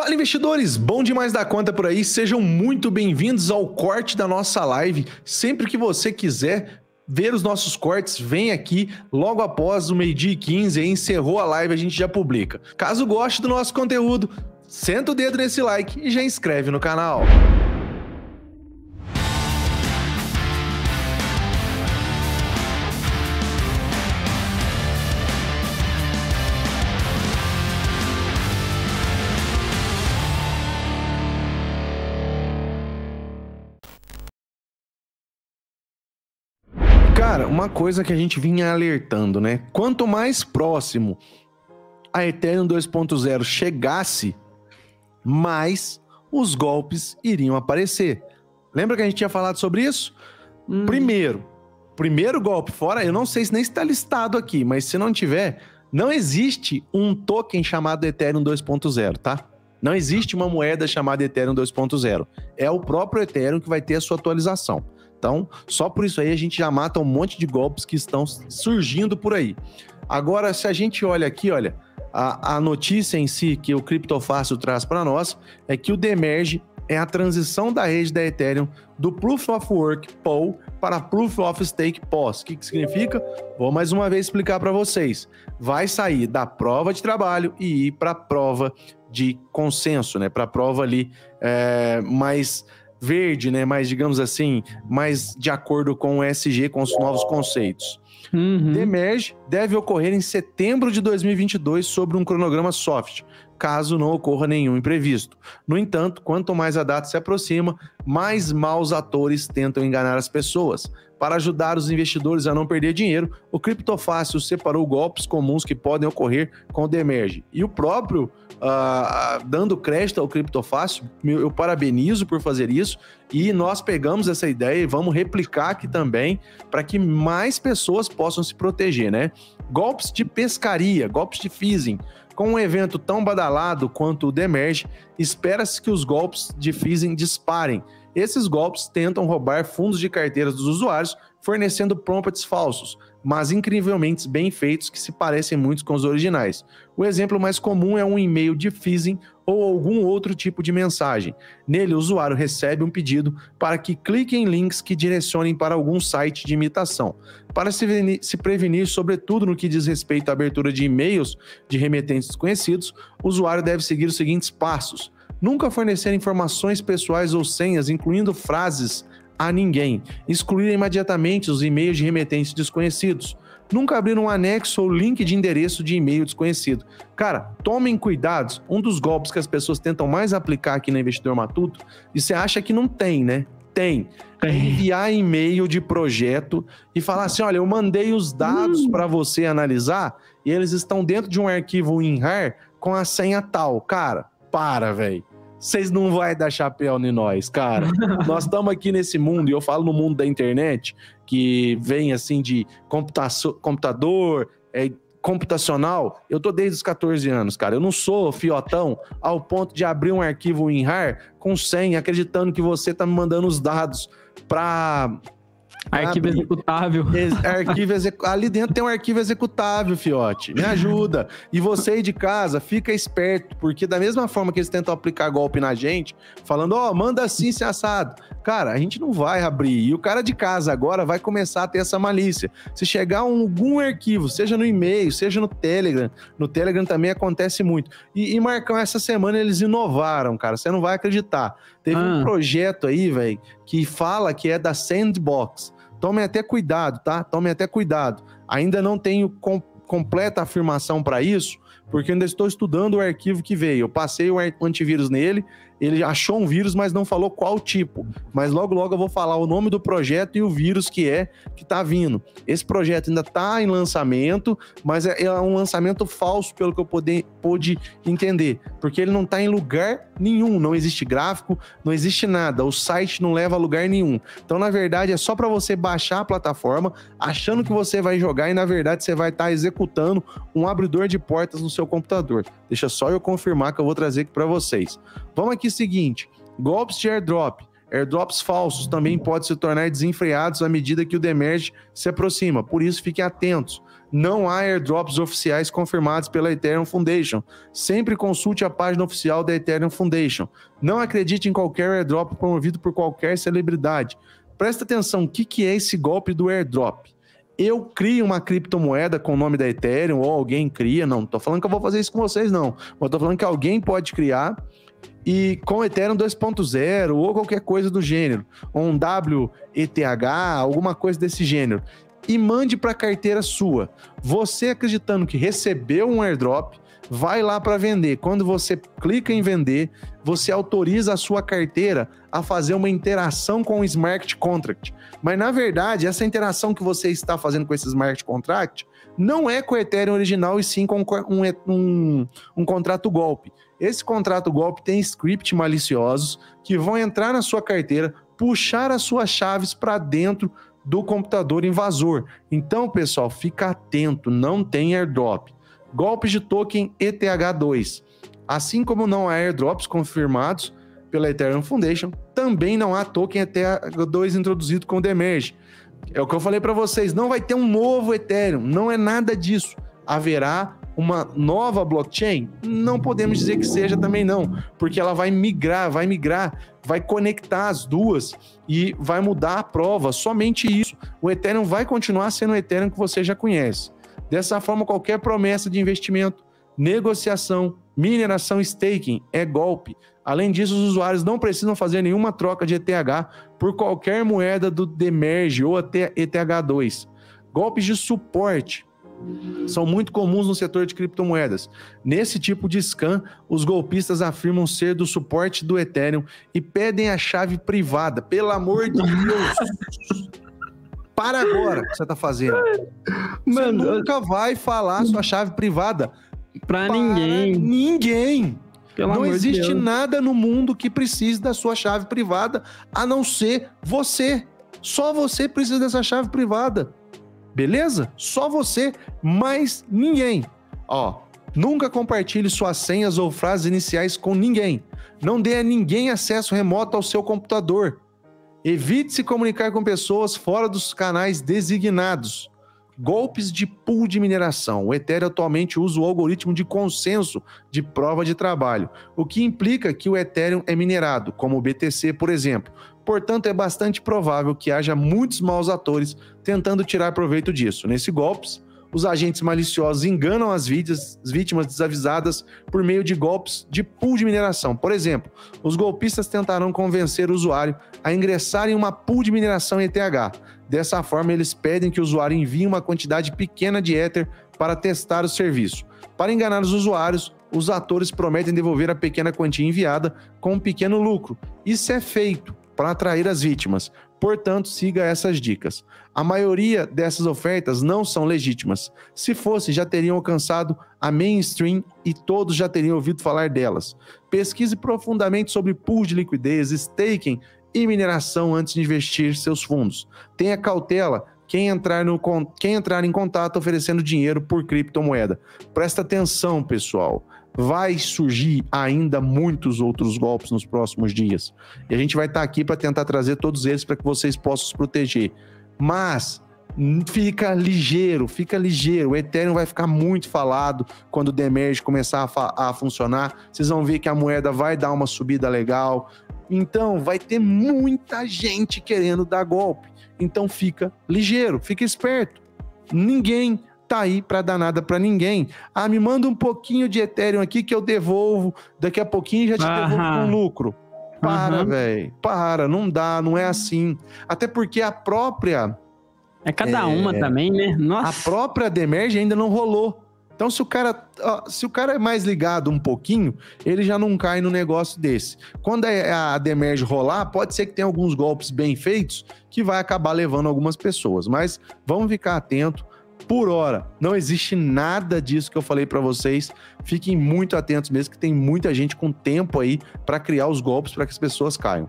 Fala investidores, bom demais da conta por aí, sejam muito bem-vindos ao corte da nossa live. Sempre que você quiser ver os nossos cortes, vem aqui logo após o meio-dia e 15, encerrou a live, a gente já publica. Caso goste do nosso conteúdo, senta o dedo nesse like e já inscreve no canal. Cara, uma coisa que a gente vinha alertando, né? Quanto mais próximo a Ethereum 2.0 chegasse, mais os golpes iriam aparecer. Lembra que a gente tinha falado sobre isso? Hum. Primeiro, primeiro golpe fora, eu não sei se nem está listado aqui, mas se não tiver, não existe um token chamado Ethereum 2.0, tá? Não existe uma moeda chamada Ethereum 2.0. É o próprio Ethereum que vai ter a sua atualização. Então, só por isso aí a gente já mata um monte de golpes que estão surgindo por aí. Agora, se a gente olha aqui, olha, a, a notícia em si que o Criptofácil traz para nós é que o Demerge é a transição da rede da Ethereum do Proof of Work POW para Proof of Stake POS. O que, que significa? Vou mais uma vez explicar para vocês. Vai sair da prova de trabalho e ir para a prova de consenso, né? Para a prova ali é, mais verde, né? Mais, digamos assim, mais de acordo com o SG, com os novos conceitos. Uhum. Demerge deve ocorrer em setembro de 2022 sobre um cronograma soft, caso não ocorra nenhum imprevisto. No entanto, quanto mais a data se aproxima, mais maus atores tentam enganar as pessoas. Para ajudar os investidores a não perder dinheiro, o Criptofácil separou golpes comuns que podem ocorrer com o Demerge. E o próprio, uh, dando crédito ao Criptofácil, eu parabenizo por fazer isso. E nós pegamos essa ideia e vamos replicar aqui também para que mais pessoas possam se proteger, né? Golpes de pescaria, golpes de phishing. Com um evento tão badalado quanto o Demerge, espera-se que os golpes de phishing disparem esses golpes tentam roubar fundos de carteiras dos usuários, fornecendo prompts falsos, mas incrivelmente bem feitos que se parecem muito com os originais. O exemplo mais comum é um e-mail de phishing ou algum outro tipo de mensagem. Nele, o usuário recebe um pedido para que clique em links que direcionem para algum site de imitação. Para se, se prevenir, sobretudo no que diz respeito à abertura de e-mails de remetentes desconhecidos, o usuário deve seguir os seguintes passos Nunca fornecer informações pessoais ou senhas, incluindo frases, a ninguém. Excluir imediatamente os e-mails de remetentes desconhecidos. Nunca abrir um anexo ou link de endereço de e-mail desconhecido. Cara, tomem cuidados. Um dos golpes que as pessoas tentam mais aplicar aqui no Investidor Matuto, e você acha que não tem, né? Tem. É enviar e-mail de projeto e falar assim: olha, eu mandei os dados uh. para você analisar e eles estão dentro de um arquivo WinRAR com a senha tal. Cara, para, velho vocês não vai dar chapéu em nós, cara. nós estamos aqui nesse mundo, e eu falo no mundo da internet, que vem assim de computador, é, computacional, eu tô desde os 14 anos, cara. Eu não sou fiotão ao ponto de abrir um arquivo WinRAR com senha, acreditando que você tá me mandando os dados para Arquivo executável. Arquivo. Ali dentro tem um arquivo executável, fiote. Me ajuda. E você aí de casa, fica esperto, porque da mesma forma que eles tentam aplicar golpe na gente, falando, ó, oh, manda assim, se assado. Cara, a gente não vai abrir. E o cara de casa agora vai começar a ter essa malícia. Se chegar um, algum arquivo, seja no e-mail, seja no Telegram, no Telegram também acontece muito. E, e Marcão, essa semana eles inovaram, cara. Você não vai acreditar. Teve ah. um projeto aí, velho, que fala que é da Sandbox. Tomem até cuidado, tá? Tomem até cuidado. Ainda não tenho com, completa afirmação para isso, porque ainda estou estudando o arquivo que veio. Eu passei o antivírus nele, ele achou um vírus, mas não falou qual tipo. Mas logo, logo eu vou falar o nome do projeto e o vírus que é que está vindo. Esse projeto ainda está em lançamento, mas é, é, um lançamento falso, pelo que eu pude, pude entender. Porque ele não está em lugar nenhum. Não existe gráfico, não existe nada. O site não leva a lugar nenhum. Então, na verdade, é só para você baixar a plataforma, achando que você vai jogar e, na verdade, você vai estar tá executando um abridor de portas no seu computador. Deixa só eu confirmar que eu vou trazer aqui para vocês. Vamos aqui seguinte: golpes de airdrop. Airdrops falsos também podem se tornar desenfreados à medida que o demerge se aproxima, por isso fiquem atentos. Não há airdrops oficiais confirmados pela Ethereum Foundation. Sempre consulte a página oficial da Ethereum Foundation. Não acredite em qualquer airdrop promovido por qualquer celebridade. Presta atenção, o que, que é esse golpe do airdrop? Eu crio uma criptomoeda com o nome da Ethereum, ou alguém cria, não, tô falando que eu vou fazer isso com vocês, não. Mas tô falando que alguém pode criar e com Ethereum 2.0 ou qualquer coisa do gênero, ou um WETH, alguma coisa desse gênero, e mande para a carteira sua. Você acreditando que recebeu um airdrop, vai lá para vender. Quando você clica em vender, você autoriza a sua carteira a fazer uma interação com o smart contract. Mas na verdade, essa interação que você está fazendo com esse smart contract não é com o Ethereum original e sim com um, um, um contrato golpe. Esse contrato golpe tem script maliciosos que vão entrar na sua carteira, puxar as suas chaves para dentro do computador invasor. Então, pessoal, fica atento, não tem airdrop. Golpes de token ETH2. Assim como não há airdrops confirmados pela Ethereum Foundation, também não há token ETH2 introduzido com o Demerge. É o que eu falei para vocês, não vai ter um novo Ethereum, não é nada disso. Haverá uma nova blockchain? Não podemos dizer que seja também não, porque ela vai migrar, vai migrar, vai conectar as duas e vai mudar a prova, somente isso. O Ethereum vai continuar sendo o Ethereum que você já conhece. Dessa forma, qualquer promessa de investimento, negociação, mineração staking é golpe. Além disso, os usuários não precisam fazer nenhuma troca de ETH por qualquer moeda do Demerge ou até ETH2. Golpes de suporte são muito comuns no setor de criptomoedas. Nesse tipo de scam, os golpistas afirmam ser do suporte do Ethereum e pedem a chave privada. Pelo amor de Deus! Para agora que você está fazendo. Mano, você nunca vai falar sua chave privada. Para ninguém. Ninguém. Pelo não existe de nada no mundo que precise da sua chave privada, a não ser você. Só você precisa dessa chave privada. Beleza? Só você, mais ninguém. Ó, nunca compartilhe suas senhas ou frases iniciais com ninguém. Não dê a ninguém acesso remoto ao seu computador. Evite se comunicar com pessoas fora dos canais designados. Golpes de pool de mineração. O Ethereum atualmente usa o algoritmo de consenso de prova de trabalho, o que implica que o Ethereum é minerado, como o BTC, por exemplo, Portanto, é bastante provável que haja muitos maus atores tentando tirar proveito disso. Nesse golpes, os agentes maliciosos enganam as vítimas, as vítimas desavisadas por meio de golpes de pool de mineração. Por exemplo, os golpistas tentarão convencer o usuário a ingressar em uma pool de mineração ETH. Dessa forma, eles pedem que o usuário envie uma quantidade pequena de Ether para testar o serviço. Para enganar os usuários, os atores prometem devolver a pequena quantia enviada com um pequeno lucro. Isso é feito para atrair as vítimas. Portanto, siga essas dicas. A maioria dessas ofertas não são legítimas. Se fosse, já teriam alcançado a mainstream e todos já teriam ouvido falar delas. Pesquise profundamente sobre pools de liquidez, staking e mineração antes de investir seus fundos. Tenha cautela quem entrar, no, quem entrar em contato oferecendo dinheiro por criptomoeda. Presta atenção, pessoal vai surgir ainda muitos outros golpes nos próximos dias. E a gente vai estar aqui para tentar trazer todos eles para que vocês possam se proteger. Mas fica ligeiro, fica ligeiro. O Ethereum vai ficar muito falado quando o Demerge começar a, a funcionar. Vocês vão ver que a moeda vai dar uma subida legal. Então, vai ter muita gente querendo dar golpe. Então, fica ligeiro, fica esperto. Ninguém tá aí para dar nada para ninguém. Ah, me manda um pouquinho de Ethereum aqui que eu devolvo, daqui a pouquinho já te Aham. devolvo com lucro. Para, velho. Para, não dá, não é assim. Até porque a própria. É cada é, uma também, né? Nossa. A própria Demerge ainda não rolou. Então, se o cara, se o cara é mais ligado um pouquinho, ele já não cai no negócio desse. Quando a Demerge rolar, pode ser que tenha alguns golpes bem feitos que vai acabar levando algumas pessoas. Mas vamos ficar atento por hora. Não existe nada disso que eu falei para vocês. Fiquem muito atentos mesmo, que tem muita gente com tempo aí para criar os golpes para que as pessoas caiam.